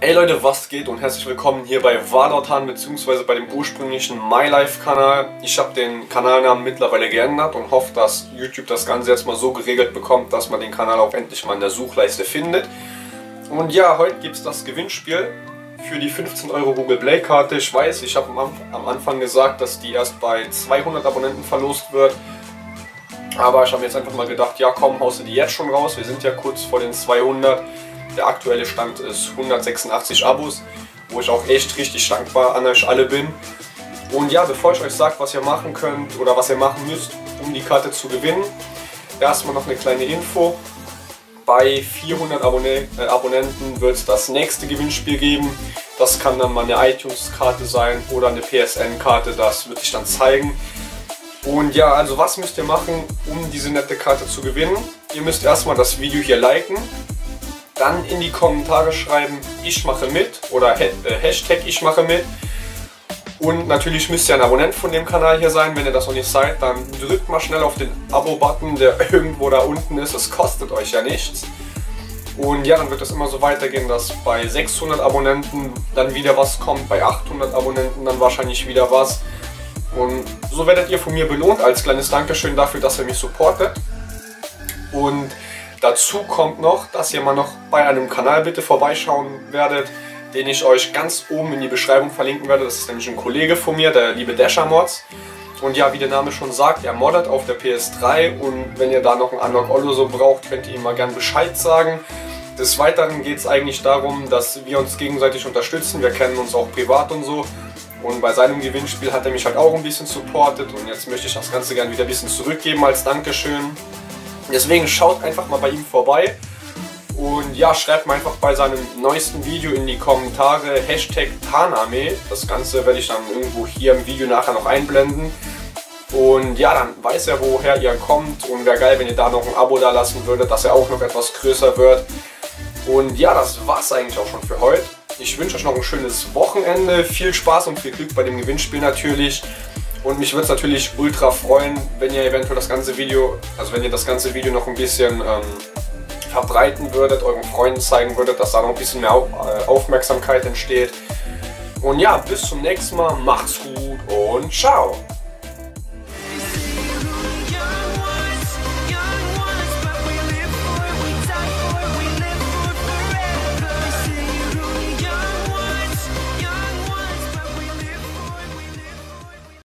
Ey Leute, was geht und herzlich willkommen hier bei Valortan bzw. bei dem ursprünglichen MyLife-Kanal. Ich habe den Kanalnamen mittlerweile geändert und hoffe, dass YouTube das Ganze jetzt mal so geregelt bekommt, dass man den Kanal auch endlich mal in der Suchleiste findet. Und ja, heute gibt es das Gewinnspiel für die 15 Euro Google Play Karte. Ich weiß, ich habe am Anfang gesagt, dass die erst bei 200 Abonnenten verlost wird. Aber ich habe jetzt einfach mal gedacht, ja komm, haust du die jetzt schon raus. Wir sind ja kurz vor den 200. Der aktuelle Stand ist 186 Abos, wo ich auch echt richtig dankbar an euch alle bin. Und ja, bevor ich euch sage, was ihr machen könnt oder was ihr machen müsst, um die Karte zu gewinnen, erstmal noch eine kleine Info. Bei 400 Abonne äh, Abonnenten wird es das nächste Gewinnspiel geben. Das kann dann mal eine iTunes-Karte sein oder eine PSN-Karte, das wird sich dann zeigen. Und ja, also was müsst ihr machen, um diese nette Karte zu gewinnen? Ihr müsst erstmal das Video hier liken, dann in die Kommentare schreiben, ich mache mit oder äh, Hashtag ich mache mit. Und natürlich müsst ihr ein Abonnent von dem Kanal hier sein. Wenn ihr das noch nicht seid, dann drückt mal schnell auf den Abo-Button, der irgendwo da unten ist. Es kostet euch ja nichts. Und ja, dann wird es immer so weitergehen, dass bei 600 Abonnenten dann wieder was kommt, bei 800 Abonnenten dann wahrscheinlich wieder was. Und so werdet ihr von mir belohnt als kleines Dankeschön dafür, dass ihr mich supportet. Und dazu kommt noch, dass ihr mal noch bei einem Kanal bitte vorbeischauen werdet, den ich euch ganz oben in die Beschreibung verlinken werde. Das ist nämlich ein Kollege von mir, der liebe Dasher Mods. Und ja, wie der Name schon sagt, er moddet auf der PS3 und wenn ihr da noch ein Unlock Ollo so braucht, könnt ihr ihm mal gern Bescheid sagen. Des Weiteren geht es eigentlich darum, dass wir uns gegenseitig unterstützen. Wir kennen uns auch privat und so. Und bei seinem Gewinnspiel hat er mich halt auch ein bisschen supportet und jetzt möchte ich das Ganze gerne wieder ein bisschen zurückgeben als Dankeschön. Deswegen schaut einfach mal bei ihm vorbei und ja, schreibt mal einfach bei seinem neuesten Video in die Kommentare Hashtag Taname. Das Ganze werde ich dann irgendwo hier im Video nachher noch einblenden. Und ja, dann weiß er, woher ihr kommt und wäre geil, wenn ihr da noch ein Abo da lassen würdet, dass er auch noch etwas größer wird. Und ja, das war's eigentlich auch schon für heute. Ich wünsche euch noch ein schönes Wochenende, viel Spaß und viel Glück bei dem Gewinnspiel natürlich. Und mich würde es natürlich ultra freuen, wenn ihr eventuell das ganze Video, also wenn ihr das ganze Video noch ein bisschen ähm, verbreiten würdet, euren Freunden zeigen würdet, dass da noch ein bisschen mehr äh, Aufmerksamkeit entsteht. Und ja, bis zum nächsten Mal, macht's gut und ciao!